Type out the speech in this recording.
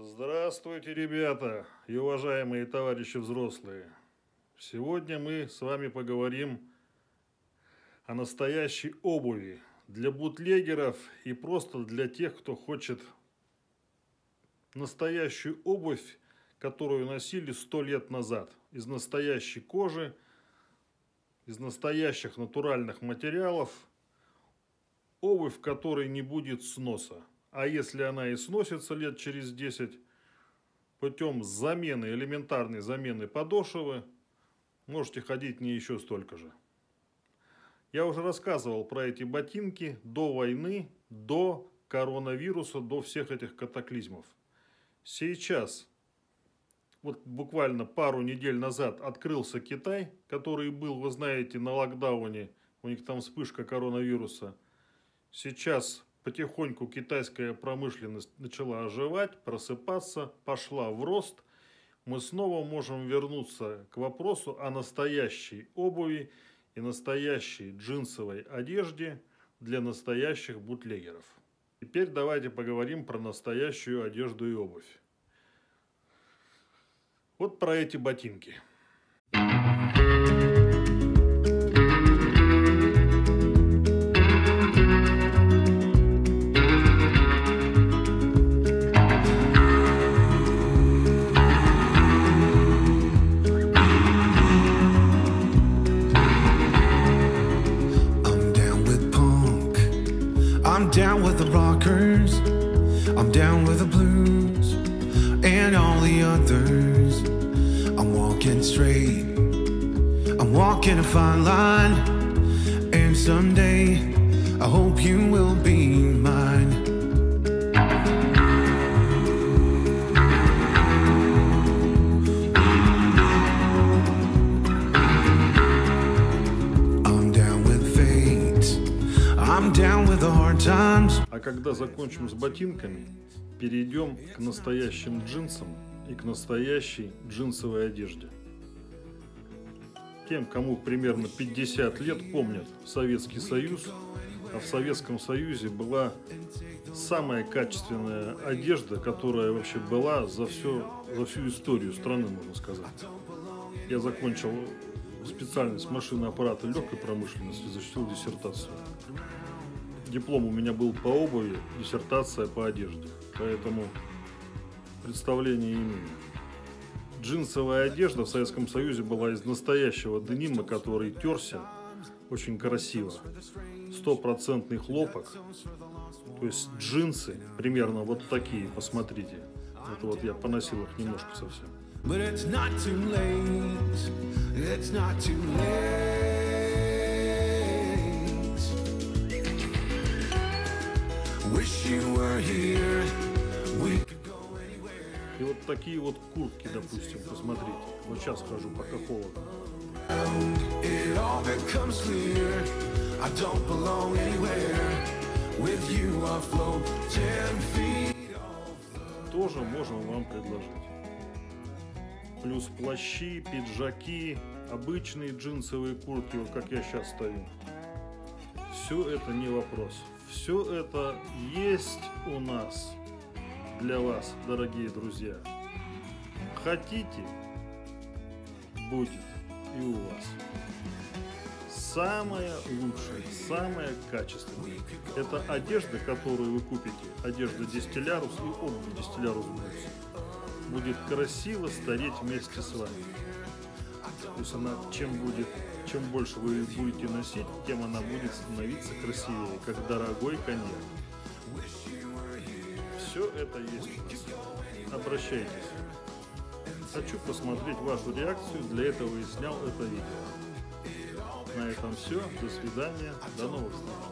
Здравствуйте, ребята и уважаемые товарищи взрослые. Сегодня мы с вами поговорим о настоящей обуви для бутлегеров и просто для тех, кто хочет настоящую обувь, которую носили сто лет назад, из настоящей кожи, из настоящих натуральных материалов, обувь, которой не будет сноса. А если она и сносится лет через 10, путем замены, элементарной замены подошвы, можете ходить не еще столько же. Я уже рассказывал про эти ботинки до войны, до коронавируса, до всех этих катаклизмов. Сейчас, вот буквально пару недель назад открылся Китай, который был, вы знаете, на локдауне, у них там вспышка коронавируса. Сейчас потихоньку китайская промышленность начала оживать, просыпаться, пошла в рост, мы снова можем вернуться к вопросу о настоящей обуви и настоящей джинсовой одежде для настоящих бутлегеров. Теперь давайте поговорим про настоящую одежду и обувь. Вот про эти ботинки – I'm down with the rockers, I'm down with the blues, and all the others. I'm walking straight, I'm walking a fine line, and someday I hope you will be mine. А когда закончим с ботинками, перейдем к настоящим джинсам и к настоящей джинсовой одежде. Тем, кому примерно 50 лет, помнят Советский Союз, а в Советском Союзе была самая качественная одежда, которая вообще была за, все, за всю историю страны, можно сказать. Я закончил специальность машины аппарата легкой промышленности, защитил диссертацию диплом у меня был по обуви, диссертация по одежде. Поэтому представление имею. Джинсовая одежда в Советском Союзе была из настоящего денима, который терся очень красиво. Стопроцентный хлопок. То есть джинсы примерно вот такие, посмотрите. Это вот я поносил их немножко совсем. But it's not too late. It's not too late. И вот такие вот куртки, допустим, посмотрите. Вот сейчас хожу, пока холодно. Тоже можем вам предложить. Плюс плащи, пиджаки, обычные джинсовые куртки, вот как я сейчас стою. Все это не вопрос. Все это есть у нас для вас, дорогие друзья. Хотите, будет и у вас. Самое лучшее, самое качественное – это одежда, которую вы купите, одежда дистиллярус и обувь дистиллярус будет, красиво стареть вместе с вами. То есть она чем будет чем больше вы будете носить, тем она будет становиться красивее, как дорогой коньяк. Все это есть у нас. Обращайтесь. Хочу посмотреть вашу реакцию, для этого и снял это видео. На этом все. До свидания. До новых встреч.